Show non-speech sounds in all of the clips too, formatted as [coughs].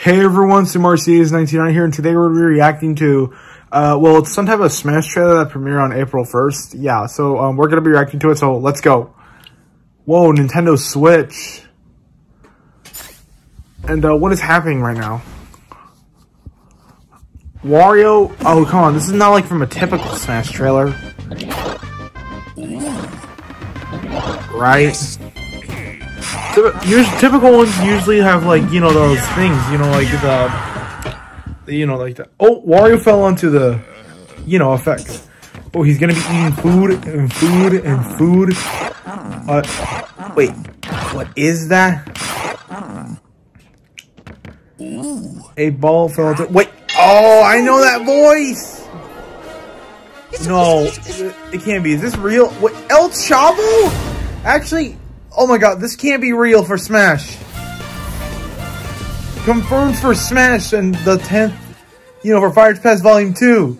Hey everyone, is 99 here, and today we're reacting to, uh, well, it's some type of Smash trailer that premiered on April 1st. Yeah, so um, we're going to be reacting to it, so let's go. Whoa, Nintendo Switch. And uh, what is happening right now? Wario, oh come on, this is not like from a typical Smash trailer. Right? Typical ones usually have like you know those things, you know, like the, you know, like the. Oh, Wario fell onto the, you know, effects. Oh, he's gonna be eating food and food and food. Uh, wait, what is that? A ball fell into. Wait, oh, I know that voice. No, it can't be. Is this real? What, El Chavo? Actually, Oh my god, this can't be real for Smash. Confirmed for Smash and the 10th, you know, for Fighters Pass Volume 2.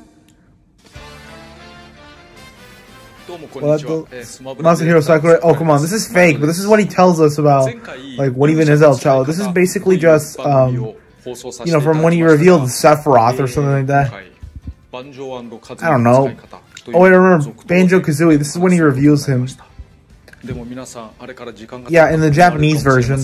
Well, Masahiro Sakurai. Oh, come on. This is fake, but this is what he tells us about, like, what even is El Chavo. This is basically just, um, you know, from when he revealed Sephiroth or something like that. I don't know. Oh, wait, I remember. Banjo-Kazooie. This is when he reveals him. Yeah, in the Japanese version.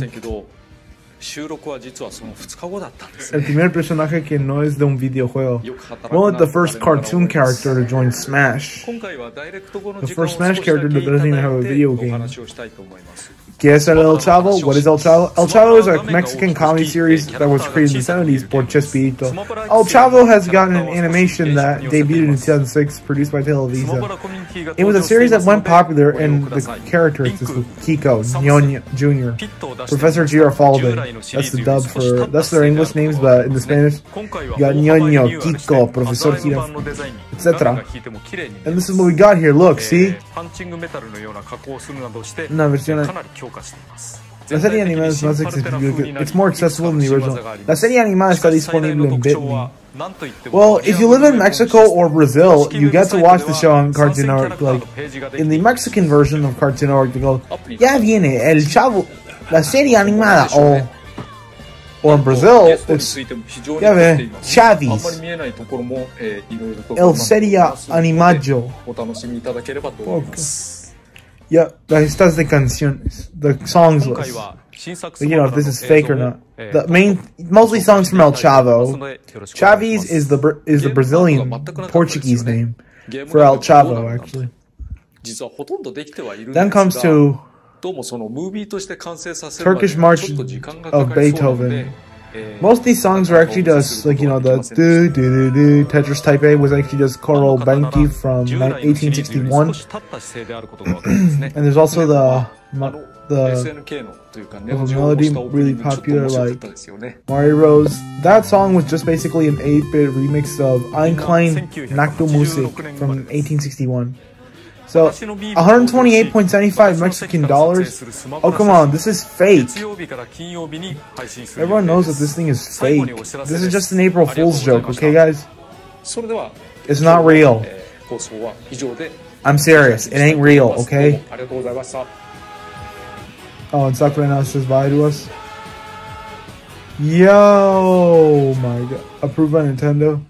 El primer personaje que no es de un videojuego. Well, the first cartoon character to join Smash. The first Smash character that doesn't even have a video game. ¿Qué es El Chavo? What is El Chavo? El Chavo is a Mexican comedy series that was created in the 70s por Chespirito. El Chavo has gotten an animation that debuted in 2006, produced by Televisa. It was a series that went popular, and the characters is Kiko, Ñoño Jr., Professor Girafaldi. That's the dub for, that's their English names, but in the Spanish, you got Ñoño, Kiko, Professor Girafaldi, etc. And this is what we got here, look, eh, see? Una versión La serie animada es más accesible. It's more accessible than the original. La serie animada está disponible en Bitme. Well, if you live in Mexico or Brazil, you get to watch the show on Cartoon Network. Like in the Mexican version of Cartoon Network, they go, "Ya viene el chavo, la serie animada." Or, oh. Or in Brazil, it's ya ve, Chaves, el serie animado. Okay. Yeah, estas de canciones, the songs list. You know if this is fake or not. The main, mostly songs from El Chavo. Chaves is the is the Brazilian Portuguese name for El Chavo, actually. Then comes to Turkish March of Beethoven. Most of these songs were actually just like you know the do do do do Tetris Type A was actually just Korobeiniki from 1861, and there's also the [coughs] the a melody really popular like Mario Rose. That song was just basically an 8-bit remix of Ein klein Nachtmusik from 1861. So 128.75 Mexican dollars. Oh come on, this is fake. Everyone knows that this thing is fake. This is just an April Fool's joke, okay guys? It's not real. I'm serious. It ain't real, okay? Oh, and Sakurai now says bye to us. Yo, my god. Approved by Nintendo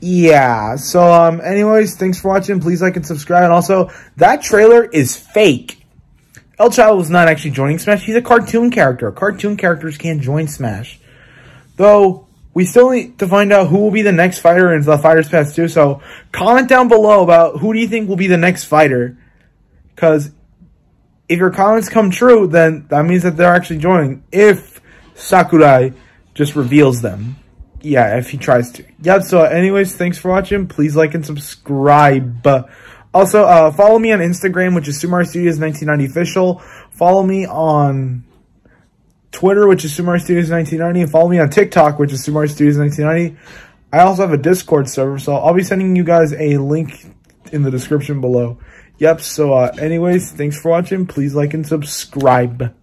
yeah so um anyways thanks for watching. Please like and subscribe. And also that trailer is fake. El chavo was not actually joining smash. He's a cartoon character. Cartoon characters can't join smash. Though we still need to find out who will be the next fighter in the fighters pass 2 so comment down below about who do you think will be the next fighter. Because if your comments come true then that means that they're actually joining if sakurai just reveals them yeah, if he tries to. Yeah, so anyways, thanks for watching. Please like and subscribe. Also, uh, follow me on Instagram, which is Sumar Studios 1990 official. Follow me on Twitter, which is Sumar Studios 1990. And follow me on TikTok, which is Sumar Studios 1990. I also have a Discord server, so I'll be sending you guys a link in the description below. Yep, so uh, anyways, thanks for watching. Please like and subscribe.